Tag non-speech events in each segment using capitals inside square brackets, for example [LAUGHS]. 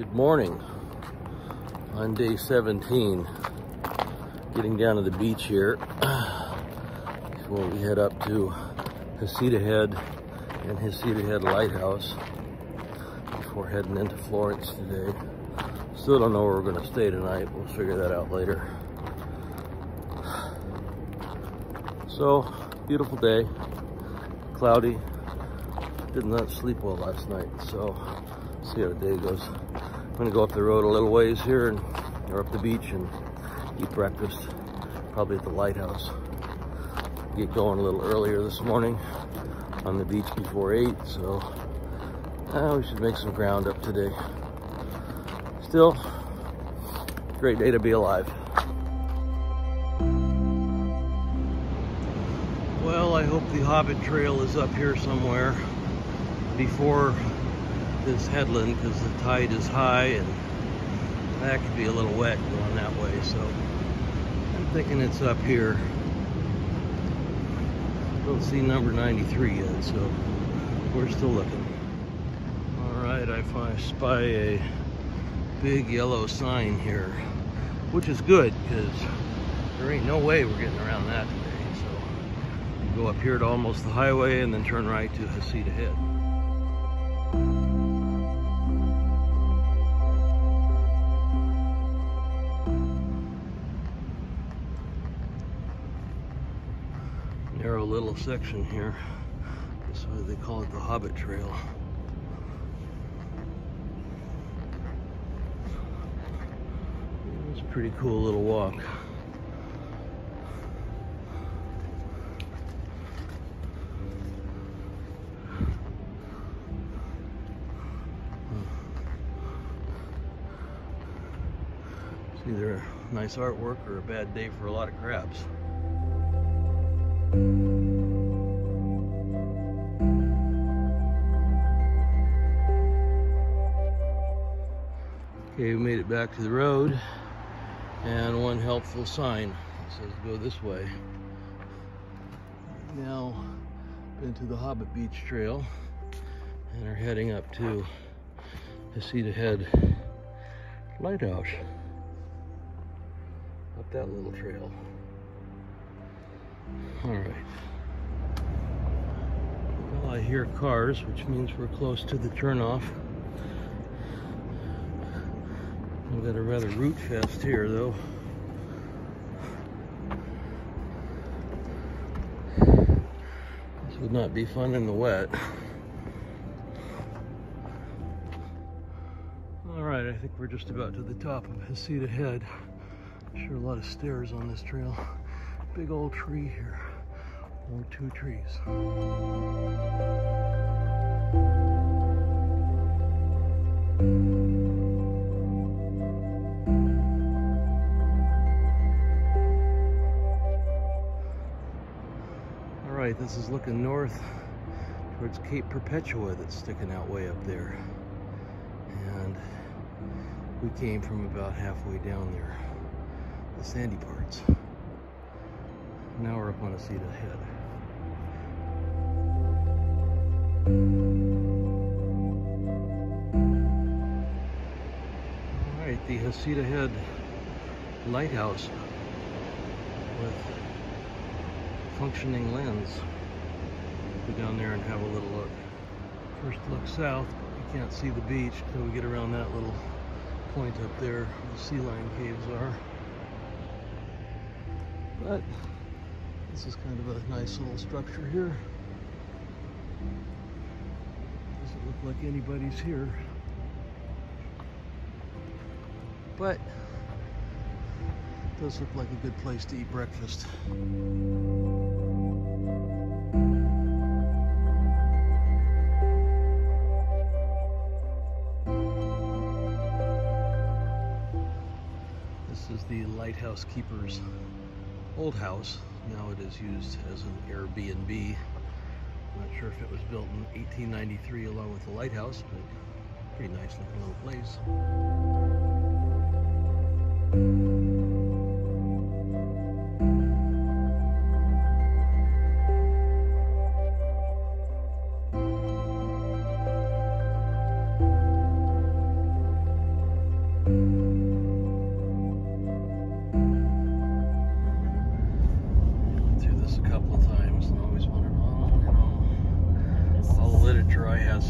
Good morning. On day 17, getting down to the beach here before we head up to Heceta Head and Heceta Head Lighthouse before heading into Florence today. Still don't know where we're going to stay tonight. We'll figure that out later. So, beautiful day, cloudy. Did not sleep well last night, so see how the day goes. I'm gonna go up the road a little ways here and or up the beach and eat breakfast, probably at the lighthouse. Get going a little earlier this morning on the beach before eight, so uh, we should make some ground up today. Still, great day to be alive. Well, I hope the Hobbit Trail is up here somewhere before this headland because the tide is high and that could be a little wet going that way. So I'm thinking it's up here. Don't see number 93 yet, so we're still looking. All right, I find, spy a big yellow sign here, which is good because there ain't no way we're getting around that today. So go up here to almost the highway and then turn right to Heceta Head. Little section here. That's why they call it the Hobbit Trail. It's a pretty cool little walk. Hmm. It's either a nice artwork or a bad day for a lot of crabs. Back to the road and one helpful sign says go this way. Now into the Hobbit Beach Trail and are heading up to Heceta Head Lighthouse. Up that little trail. All right. Well, I hear cars, which means we're close to the turnoff. We've got a rather root fest here, though. This would not be fun in the wet. All right, I think we're just about to the top of Heceta Head. Sure, a lot of stairs on this trail. Big old tree here, or two trees. Right, this is looking north towards Cape Perpetua that's sticking out way up there. And we came from about halfway down there, the sandy parts. Now we're up on Heceta Head. All right, the Heceta Head Lighthouse with functioning lens. Go down there and have a little look. First look south, but you can't see the beach until we get around that little point up there where the sea lion caves are. But this is kind of a nice little structure here. Doesn't look like anybody's here. But does look like a good place to eat breakfast. This is the lighthouse keeper's old house. Now it is used as an Airbnb. I'm not sure if it was built in 1893 along with the lighthouse, but pretty nice looking little place.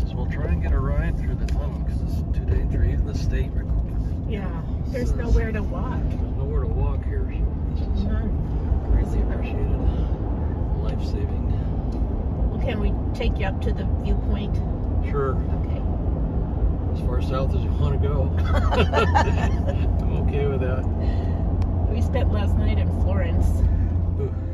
Says, well, try and get a ride through the tunnel because it's too dangerous. Even the state record. Yeah, there's nowhere to walk. There's nowhere to walk here. So this is None. greatly appreciated. Life saving. Well, can we take you up to the viewpoint? Sure. Okay. As far south as you want to go. [LAUGHS] I'm okay with that. We spent last night in Florence. Ooh.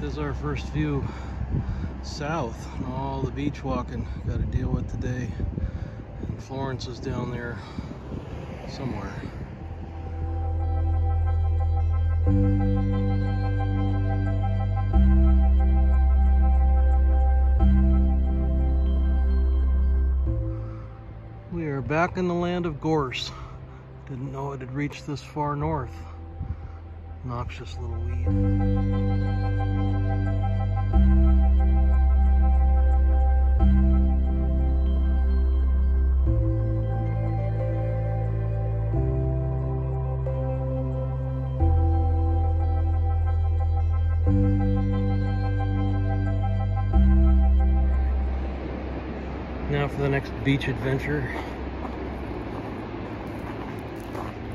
This is our first view south. All the beach walking got to deal with today. And Florence is down there somewhere. We are back in the land of gorse. Didn't know it had reached this far north. Noxious little weed. The next beach adventure.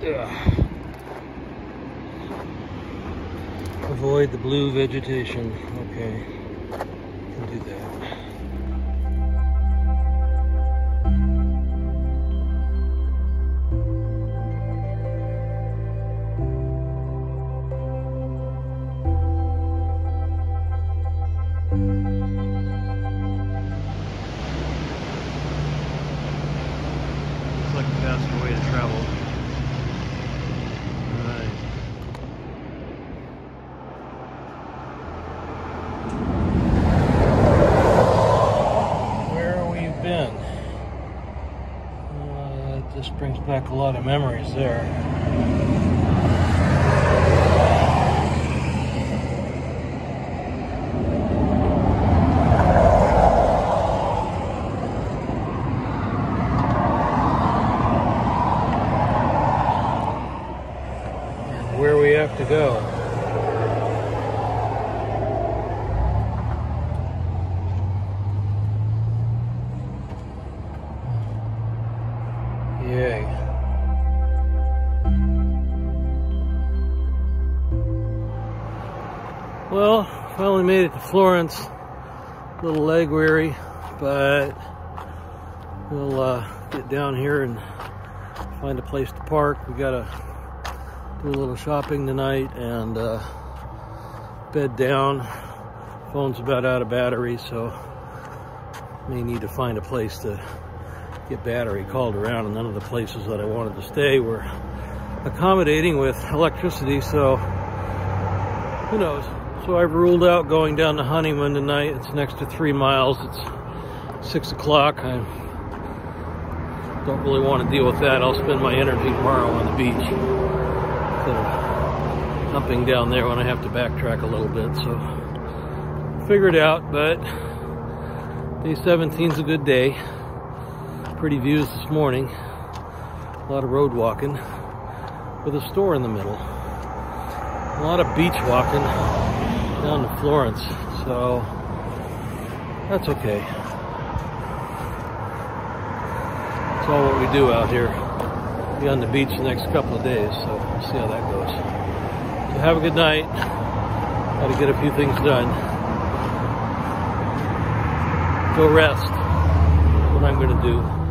Ugh. Avoid the blue vegetation. Okay, can do that. Back a lot of memories there. Where we have to go. Well, finally made it to Florence. A little leg weary, but we'll uh, get down here and find a place to park. We gotta do a little shopping tonight and uh, bed down. Phone's about out of battery, so may need to find a place to get battery called around. And none of the places that I wanted to stay were accommodating with electricity, so who knows. So I've ruled out going down to Honeyman tonight. It's next to three miles. It's six o'clock. I don't really want to deal with that. I'll spend my energy tomorrow on the beach of humping down there when I have to backtrack a little bit. So figure it out, but day 17 is a good day. Pretty views this morning. A lot of road walking with a store in the middle. a lot of beach walking down to Florence, so that's okay. It's all what we do out here. Be on the beach the next couple of days, so we'll see how that goes. So have a good night. Got to get a few things done. Go rest. What I'm going to do.